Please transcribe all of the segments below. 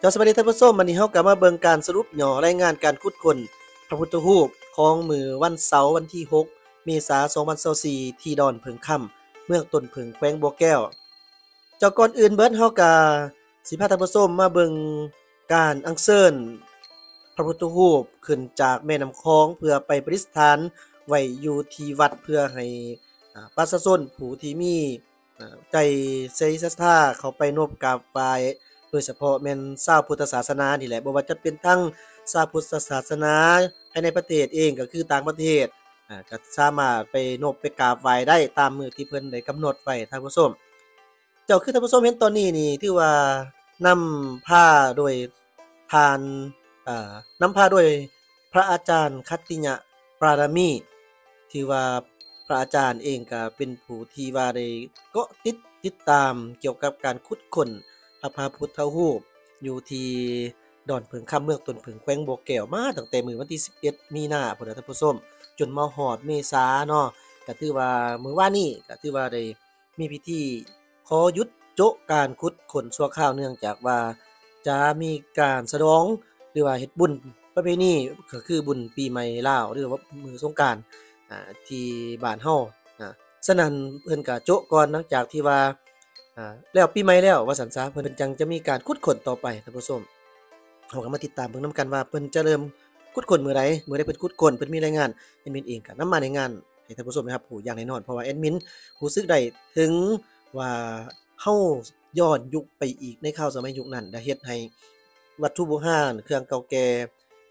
เจ้าสวัสดีท่านผู้ชมวันนี้เฮากลับมาเบิ่งการสรุปย่อรายงานการขุดคนพระพุทธรูปของมือวันเสาร์วันที่ 6 เมษายน2024ที่ดอนเพิงค่ำเมืองต้นเพิงแขวงบัวแก้ว เจ้าก่อนอื่นเบิดเฮาก็สิพาท่านผู้ชมมาเบิ่งการอัญเชิญพระพุทธรูปขึ้นจากแม่น้ำคองเพื่อไปประดิษฐานไว้อยู่ที่วัดเพื่อให้อ่าประชาชนผู้ที่มีใจใส่ศรัทธาเขาไปนบกราบไหว้ โดยเฉพาะแม่นชาวพุทธศาสนานี่แหละบ่ว่าจะเป็นทั้งชาวพุทธศาสนาภายในประเทศเองก็คือต่างประเทศอ่าก็สามารถไปนบไปกราบไหว้ได้ตามมือที่เพิ่นได้กำหนดไว้ท่านผู้ชมเจ้าคือท่านผู้ชมเห็นตอนนี้นี่ถือว่านำผ้าโดยทานอ่านำผ้าโดยพระอาจารย์คัตติยะปรารามีที่ว่าพระอาจารย์เองก็เป็นผู้ที่ว่าได้เกาะติดติดตามเกี่ยวกับการขุดค้น พระพาพุทธรูปอยู่ที่ดอนเพิงคำเมืองต้นเพิงแขวงบ่อแก้วมาตั้งแต่มือวันที่ 11 มีนาพุ่นนะท่านผู้ชมจนมาฮอดเมษาเนาะก็ถือว่ามือวานนี้ก็ถือว่าได้มีพิธีขอหยุดโจการขุดค้นชั่วคราวเนื่องจากว่าจะมีการสะดองหรือว่าเฮ็ดบุญประเพณีก็คือบุญปีใหม่ลาวหรือว่ามือสงกานต์อ่าที่บ้านเฮาอ่าฉะนั้นเพิ่นก็โจก่อนหลังจากที่ว่า อ่าแล้วปีใหม่แล้วว่าซั่นซะเพิ่นจังจะมีการขุดค้นต่อไปท่านผู้ชมเฮาก็มาติดตามเบิ่งนํกันว่าเพิ่นจะเริ่มขุดค้นมื้อใดมื้อใดเพิ่นขุดค้นเพิ่นมีรายงานแอดมินเองก็นำมาในงานให้ท่านผู้ชมนะครับผู้อย่างแน่นอนเพราะว่าแอดมินรู้สึกได้ถึงว่าเฮาย้อนยุคไปอีกในคราวสมัยยุคนั้นได้เฮ็ดให้วัตถุโบราณเครื่องเก่าแก่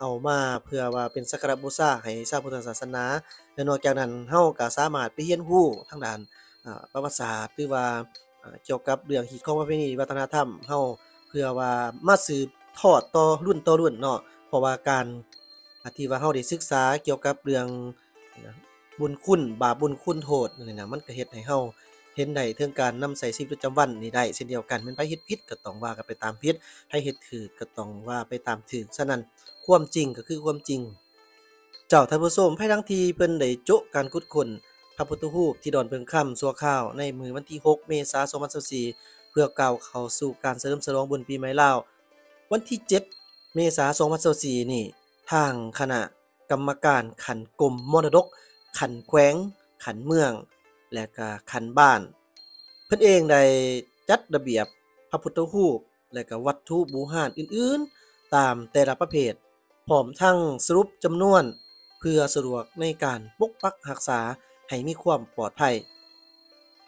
เอามาเพื่อว่าเป็นสักการะบูชาให้ชาวพุทธศาสนา และนอกจากนั้นเฮาก็สามารถไปเรียนรู้ทางด้านประวัติศาสตร์หรือว่า เกี่ยวกับเรื่องฮีตของประเพณีวัฒนธรรมเฮาเพื่อว่ามาสืบทอดต่อรุ่นต่อรุ่นเนาะเพราะว่าการอ่าที่ว่าเฮาได้ศึกษาเกี่ยวกับเรื่องบุญคุณบาปบุญคุณโทษนี่นะมันก็เฮ็ดให้เฮาเห็นได้ถึงการนำใส่ชีวิตประจำวันนี่ได้เช่นเดียวกันแม่นไผเฮ็ดผิดก็ต้องว่ากันไปตามผิดไผเฮ็ดถูกก็ต้องว่าไปตามถูกฉะนั้นความจริงก็คือความจริง เจ้าท่านผู้ชมภายหลังที่เพิ่นได้โจะการขุดค้น ระพุทธรูปที่ดอนเพิงค่ำชั่วคราวในมือวันที่ 6 เมษายน 2024 เพื่อก้าวเข้าสู่การเฉลิมฉลองบุญปีใหม่ลาว วันที่ 7 เมษายน 2024 นี่ ทางคณะกรรมการขันกรมมรดก ขันแขวง ขันเมือง และก็ขันบ้าน เพิ่นเองได้จัดระเบียบพระพุทธรูปและก็วัตถุบูชาอื่นๆ ตามแต่ละประเภทพร้อมทั้งสรุปจำนวน เพื่อสะดวกในการปกปักรักษา ให้มีความปลอดภัย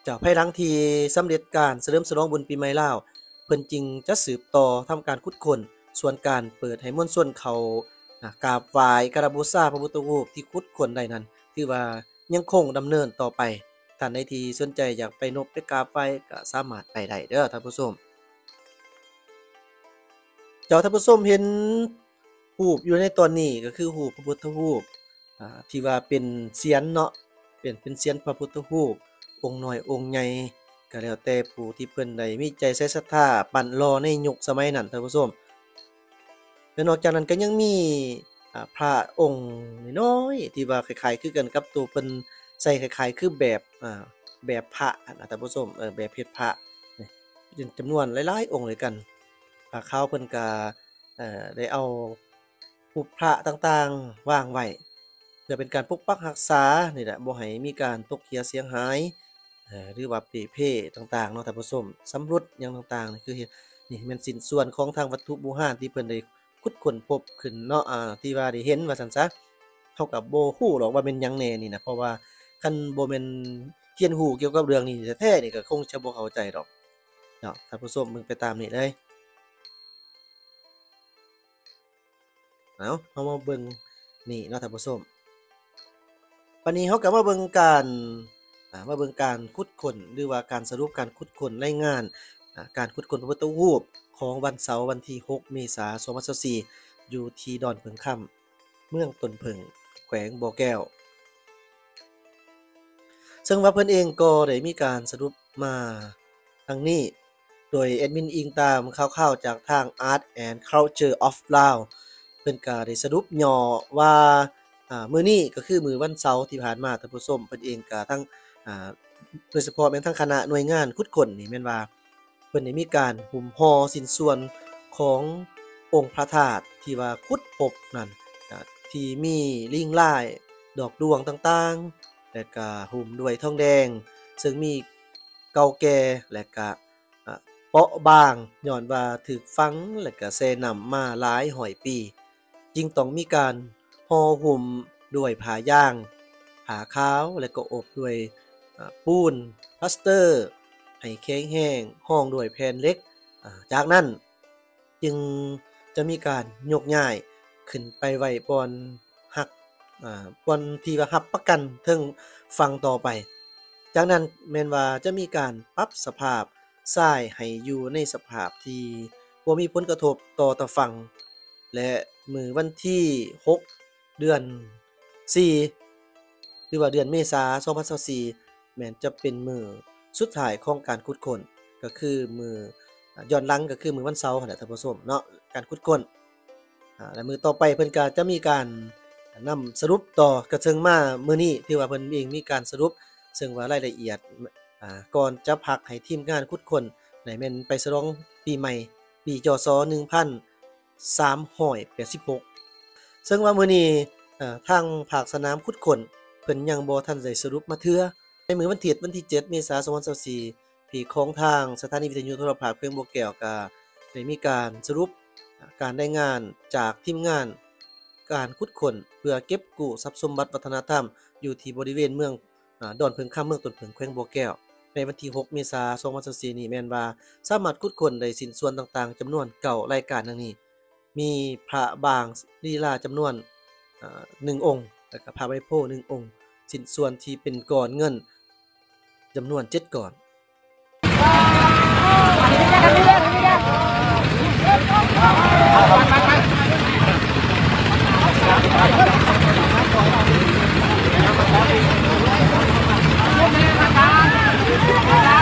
เจ้าภายหลังที่สำเร็จการเฉลิมฉลองบุญปีใหม่ลาวเพิ่นจึงจะสืบต่อทำการขุดค้นส่วนการเปิดให้มวลชนเขากราบไหว้กราบบูชาพระพุทธรูปที่ขุดค้นได้นั้นถือว่ายังคงดำเนินต่อไปท่านใดที่สนใจอยากไปนบไปกราบไหว้ก็สามารถไปได้เด้อท่านผู้ชมเจ้าท่านผู้ชมเห็นรูปอยู่ในตอนนี้ก็คือรูปพระพุทธรูปที่ว่าเป็นเสียนเนาะ เป็นเป็นเสียนพระพุทธรูปองค์น้อยองค์ใหญ่ก็แล้วแต่ผู้ที่เพิ่นได้มีใจใส่ศรัทธาปั่นรอในยุคสมัยนั้นท่านผู้ชมและนอกจากนั้นก็ยังมีพระองค์น้อยที่ว่าคล้ายๆคือกันกับตัวเพิ่นใส่คล้ายๆคือแบบแบบพระนะท่านผู้ชมแบบเพชรพระเป็นจำนวนหลายๆองค์เลยกันพระขาวเพิ่นก็ได้เอารูปพระต่างๆวางไว้ พื่อเป็นการปกปักรักษานี่แหละบ่ให้มีการตกเหี่ยเสียหายหรือว่าเปเพ่ต่างๆเนาะท่านผู้ชมสำรุดหยังต่างๆนี่คือเฮ็ดนี่ม่นสินส่วนของทางวัตถุโบราณที่เพิ่นได้ขุดค้นพบขึ้นเนาะอ่าที่ว่าได้เห็นว่าซั่นซะเฮาก็บ่ฮู้หรอกว่าเป็นหยังแน่นี่นะเพราะว่าคันบ่แม่นเรียนรู้เกี่ยวกับเรื่องนี้แท้ๆนี่ก็คงจะบ่เข้าใจดอกเนาะท่านผู้ชมเบิ่งไปตามนี้เลยเอาเฮามาเบิ่งนี่เนาะท่านผู้ชม วันนี้เฮาก็มาเบิ่งการอ่ามาเบิ่งการขุดค้นหรือว่าการสรุปการขุดค้นรายงานการขุดค้นพระพุทธรูปของวันเสาร์วันที่ 6 เมษายน 2024อยู่ที่ดอนเพิงค่ำเมืองต้นเพิงแขวงบ่อแก้ว ซึ่งว่าเพิ่นเองก็ได้มีการสรุปมาดังนี้ โดยแอดมินอิงตามข่าวๆจากทาง Art and Culture of Lao เพิ่นก็ได้สรุปย่อว่า มื้อนี้ก็คือมือวันเสาร์ที่ผ่านมาท่านผู้ชมเพิ่นเองก็ทั้งอ่าโดยเฉพาะแม่นทั้งคณะหน่วยงานขุดคนนี่แม่นว่าเพิ่นได้มีการหุ้มห่อสินส่วนขององค์พระธาตุที่ว่าขุดพบนั่นที่มีลิงลายดอกดวงต่างๆ และก็หุ้มด้วยทองแดง ซึ่งมีเก่าแก่และก็เปาะบางย้อนว่าถูกฝังและก็แช่น้ำมาหลายร้อยปี จึงต้องมีการ ห่อหุ้มด้วยผ้าย่างผ้าขาวและก็อบด้วยปูนพลาสเตอร์ ให้แข็งแห้งห้องด้วยแผ่นเล็ก จากนั้นจึงจะมีการยกย้ายขึ้นไปไว้บอนหักบนที่ว่ารับประกันเทิงฟังต่อไป จากนั้นแมนว่าจะมีการปรับสภาพทรายให้อยู่ในสภาพที่บ่มีผลกระทบต่อตะฟัง และมือวันที่ 6 เดือน4หรือว่าเดือนเมษายน2024แม่นจะเป็นมือสุดท้ายของการขุดค้นก็คือมือย้อนหลังก็คือมือวันเสาร์นั่นแหละท่านผู้ชมเนาะการขุดค้นอ่าและมือต่อไปเพิ่นก็จะมีการนำสรุปต่อกระเชิงมามื้อนี้ที่ว่าเพิ่นเองมีการสรุป ซึ่งว่ารายละเอียดอ่าก่อนจะพักให้ทีมงานขุดค้นได้แม่นไปฉลองปีใหม่ ปีจศ1386 ซึ่งว่ามื้อนี้ทางภาคสนามขุดคนเพิ่นยังบ่ทันได้สรุปมาเทื่อในมื้อวันที่วันที่ 7 เมษายน2024ที่ของทางสถานีวิทยุโทรภาพเครื่องบ่แก้วก็ได้มีการสรุปการได้งานจากทีมงานการขุดคนเพื่อเก็บกู้ทรัพย์สมบัติวัฒนธรรม อยู่ที่บริเวณเมืองอดอนเพิงค่ำเมืองตนเพิงแขวงบัวแก้ว ในวันที่ 6 เมษายน 2024นี้แม่นว่าสามารถขุดคนได้สินส่วนต่างๆจำนวนเก่ารายการดังนี้ มีพระบางลีลาจำนวนอ่า1องค์แล้วก็พระใบโพธิ์1องค์ สินส่วนที่เป็นก้อนเงินจำนวน7ก้อนส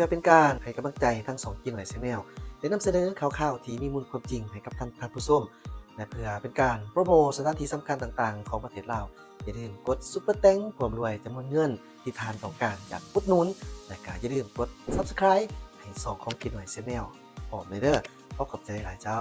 พื่อเป็นการให้กำลังใจทั้งสองกินหน่อยแนลได้นำเสนอข่าวๆที่มีมูลความจริงให้กับท่านท่านผู้ชมและเพื่อเป็นการโปรโมทสถานที่สำคัญต่างๆ ของประเทศลาวอย่าลืมกดซุปเปอร์แตงผมรวยจำนวนเงินที่ทานต่องการอยากพุดนุนและก็อย่าลืมกด subscribe ให้สองของกินหน่อยแนลพร้อมเลยเด้อขอขอบใจหลายเจ้า